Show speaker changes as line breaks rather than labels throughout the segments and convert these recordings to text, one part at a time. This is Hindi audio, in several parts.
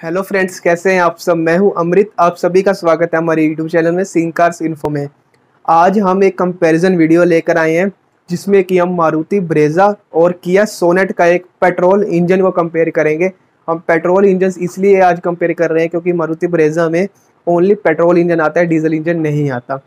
हेलो फ्रेंड्स, कैसे हैं आप सब? मैं हूँ अमृत। आप सभी का स्वागत है हमारे यूट्यूब चैनल में सिंग कार्स इन्फो में। आज हम एक कंपैरिजन वीडियो लेकर आए हैं, जिसमें कि हम मारुति ब्रेजा और किया सोनेट का एक पेट्रोल इंजन को कंपेयर करेंगे। हम पेट्रोल इंजन इसलिए आज कंपेयर कर रहे हैं क्योंकि मारुति ब्रेजा में ओनली पेट्रोल इंजन आता है डीजल इंजन नहीं आता।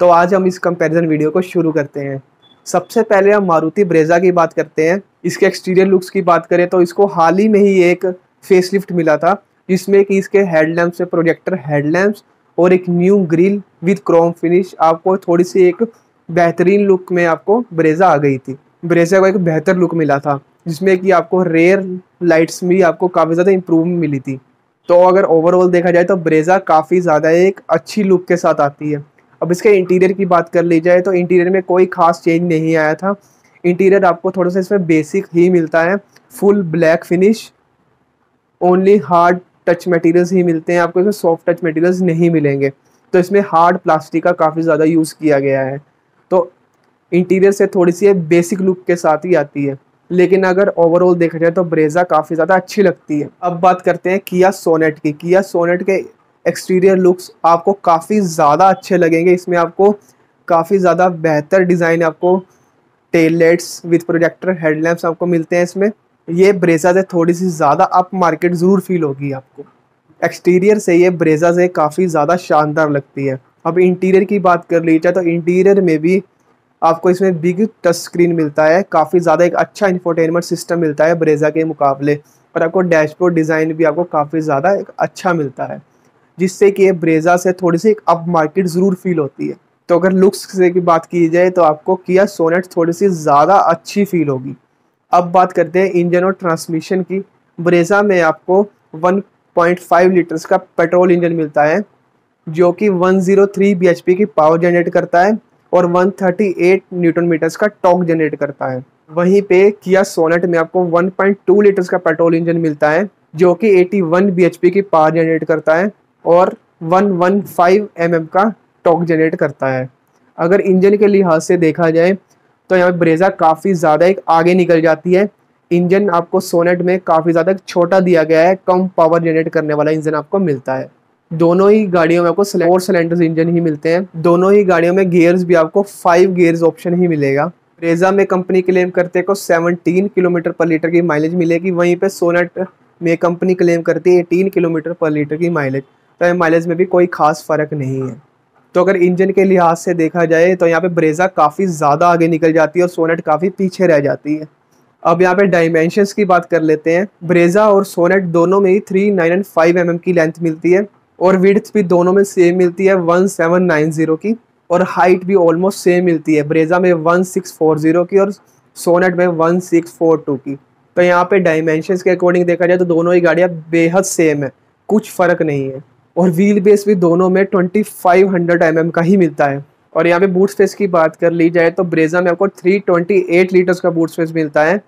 तो आज हम इस कंपेरिजन वीडियो को शुरू करते हैं। सबसे पहले हम मारुति ब्रेजा की बात करते हैं। इसके एक्सटीरियर लुक्स की बात करें तो इसको हाल ही में ही एक फेसलिफ्ट मिला था, जिसमें कि इसके हेडलैम्प से प्रोजेक्टर हेडलैम्प्स और एक new grill with chrome finish आपको थोड़ी सी एक बेहतरीन लुक में आपको ब्रेजा आ गई थी। ब्रेजा को एक बेहतर लुक मिला था, जिसमें कि आपको रेयर लाइट्स भी आपको काफ़ी ज़्यादा इम्प्रूव मिली थी। तो अगर ओवरऑल देखा जाए तो ब्रेजा काफ़ी ज़्यादा एक अच्छी लुक के साथ आती है। अब इसके इंटीरियर की बात कर ली जाए तो इंटीरियर में कोई खास चेंज नहीं आया था। इंटीरियर आपको थोड़ा सा इसमें बेसिक ही मिलता है full black finish only hard touch materials ही मिलते हैं, आपको इसमें सॉफ्ट टच मटेरियल्स नहीं मिलेंगे। तो इसमें हार्ड प्लास्टिक का काफ़ी ज़्यादा यूज़ किया गया है। तो इंटीरियर से थोड़ी सी बेसिक लुक के साथ ही आती है। लेकिन अगर ओवरऑल देखा जाए तो ब्रेजा काफ़ी ज़्यादा अच्छी लगती है। अब बात करते हैं किया सोनेट की। किया सोनेट के एक्सटीरियर लुक्स आपको काफ़ी ज़्यादा अच्छे लगेंगे। इसमें आपको काफ़ी ज़्यादा बेहतर डिज़ाइन आपको tail lights with projector headlamps आपको मिलते हैं इसमें। ये ब्रेजा से थोड़ी सी ज़्यादा अप मार्केट ज़रूर फील होगी आपको। एक्सटीरियर से ये ब्रेजा से काफ़ी ज़्यादा शानदार लगती है। अब इंटीरियर की बात कर ली जाए तो इंटीरियर में भी आपको इसमें बिग टच स्क्रीन मिलता है, काफ़ी ज़्यादा एक अच्छा इंफोटेनमेंट सिस्टम मिलता है ब्रेजा के मुकाबले। और आपको डैशबोर्ड डिज़ाइन भी आपको काफ़ी ज़्यादा एक अच्छा मिलता है, जिससे कि ये ब्रेजा से थोड़ी सी एक अप मार्केट ज़रूर फील होती है। तो अगर लुक्स से की बात की जाए तो आपको किया सोनेट थोड़ी सी ज़्यादा अच्छी फील होगी। अब बात करते हैं इंजन और ट्रांसमिशन की। ब्रेजा में आपको 1.5 लीटर्स का पेट्रोल इंजन मिलता है, जो कि 103 bhp की पावर जनरेट करता है और 138 न्यूटन मीटर्स का टॉक जनरेट करता है। वहीं पे किया सोनेट में आपको 1.2 लीटर्स का पेट्रोल इंजन मिलता है, जो कि 81 bhp की पावर जनरेट करता है और 115 mm का टॉक जनरेट करता है। अगर इंजन के लिहाज से देखा जाए तो यहाँ पे ब्रेजा काफ़ी ज़्यादा एक आगे निकल जाती है। इंजन आपको सोनेट में काफ़ी ज़्यादा छोटा दिया गया है, कम पावर जनरेट करने वाला इंजन आपको मिलता है। दोनों ही गाड़ियों में आपको फोर सिलेंडर इंजन ही मिलते हैं। दोनों ही गाड़ियों में गियर्स भी आपको फाइव गियर्स ऑप्शन ही मिलेगा। ब्रेजा में कंपनी क्लेम करते को 17 किलोमीटर पर लीटर की माइलेज मिलेगी। वहीं पे सोनेट में कंपनी क्लेम करती है 18 किलोमीटर पर लीटर की माइलेज तो माइलेज में भी कोई खास फ़र्क नहीं है। तो अगर इंजन के लिहाज से देखा जाए तो यहाँ पे ब्रेजा काफ़ी ज़्यादा आगे निकल जाती है और सोनेट काफ़ी पीछे रह जाती है। अब यहाँ पे डायमेंशंस की बात कर लेते हैं। ब्रेजा और सोनेट दोनों में ही three nine and five M की लेंथ मिलती है और विड्थ भी दोनों में सेम मिलती है वन सेवन नाइन ज़ीरो की और हाइट भी ऑलमोस्ट सेम मिलती है। ब्रेजा में वन सिक्स फोर ज़ीरो की और सोनेट में वन सिक्स फोर टू की। तो यहाँ पे डायमेंशंस के अकॉर्डिंग देखा जाए तो दोनों ही गाड़ियाँ बेहद सेम है। कुछ फ़र्क नहीं है। और व्हील बेस भी दोनों में 2500 फाइव mm का ही मिलता है। और यहाँ पे बूट स्पेस की बात कर ली जाए तो ब्रेजा में आपको 328 लीटर्स का बूट स्पेस मिलता है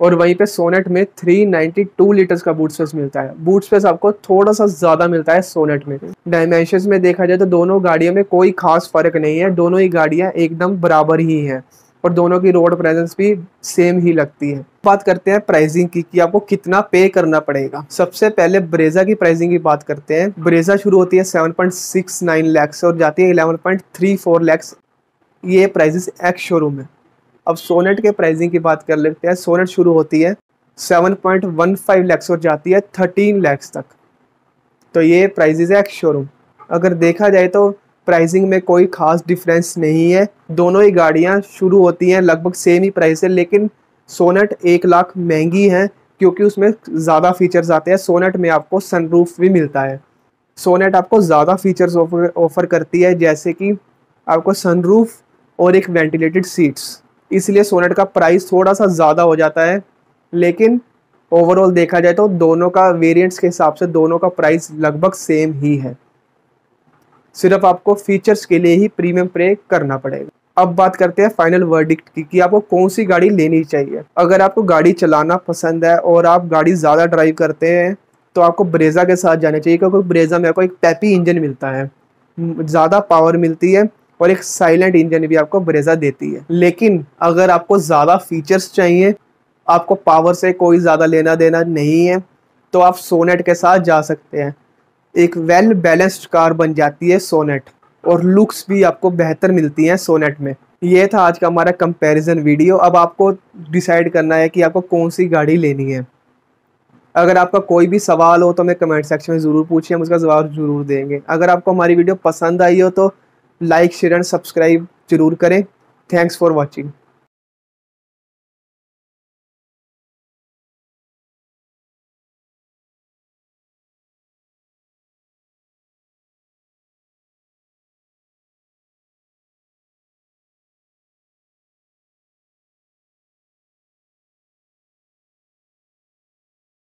और वहीं पे सोनेट में 392 लीटर्स का बूट स्पेस मिलता है। बूट स्पेस आपको थोड़ा सा ज़्यादा मिलता है सोनेट में। डायमेंशन में देखा जाए तो दोनों गाड़ियों में कोई खास फ़र्क नहीं है, दोनों ही गाड़ियाँ एकदम बराबर ही हैं। और दोनों की रोड प्रेजेंस भी सेम ही लगती है। बात करते हैं प्राइसिंग की, कि आपको कितना पे करना पड़ेगा। सबसे पहले ब्रेजा की प्राइसिंग की बात करते हैं। ब्रेजा शुरू होती है 7.69 लैक्स और जाती है 11.34 लैक्स ये प्राइजेस एक्स शोरूम है। अब सोनेट के प्राइसिंग की बात कर लेते हैं। सोनेट शुरू होती है 7.15 लैक्स और जाती है 13 लैक्स तक। तो ये प्राइजेज है एक्स शोरूम अगर देखा जाए तो प्राइसिंग में कोई खास डिफरेंस नहीं है। दोनों ही गाड़ियाँ शुरू होती हैं, लगभग सेम ही प्राइस है, लेकिन सोनेट एक लाख महँगी है, क्योंकि उसमें ज़्यादा फीचर्स आते हैं। सोनेट में आपको सनरूफ भी मिलता है। सोनेट आपको ज़्यादा फीचर्स ऑफ़र ऑफ़र करती है, जैसे कि आपको सनरूफ और एक वेंटिलेटेड सीट्स इसलिए सोनेट का प्राइस थोड़ा सा ज़्यादा हो जाता है, लेकिन ओवरऑल देखा जाए तो दोनों का वेरिएंट्स के हिसाब से दोनों का प्राइस लगभग सेम ही है। सिर्फ़ आपको फीचर्स के लिए ही प्रीमियम पे करना पड़ेगा। अब बात करते हैं फाइनल वर्डिक्ट की, कि आपको कौन सी गाड़ी लेनी चाहिए। अगर आपको गाड़ी चलाना पसंद है और आप गाड़ी ज़्यादा ड्राइव करते हैं तो आपको ब्रेजा के साथ जाना चाहिए, क्योंकि ब्रेजा में आपको एक पैपी इंजन मिलता है। ज़्यादा पावर मिलती है और एक साइलेंट इंजन भी आपको ब्रेजा देती है। लेकिन अगर आपको ज़्यादा फीचर्स चाहिए, आपको पावर से कोई ज़्यादा लेना देना नहीं है तो आप सोनेट के साथ जा सकते हैं। एक वेल बैलेंस्ड कार बन जाती है सोनेट और लुक्स भी आपको बेहतर मिलती हैं सोनेट में। ये था आज का हमारा कंपैरिजन वीडियो अब आपको डिसाइड करना है कि आपको कौन सी गाड़ी लेनी है। अगर आपका कोई भी सवाल हो तो हमें कमेंट सेक्शन में ज़रूर पूछिए, हम उसका जवाब ज़रूर देंगे। अगर आपको हमारी वीडियो पसंद आई हो तो लाइक शेयर एंड सब्सक्राइब ज़रूर करें। Thanks for watching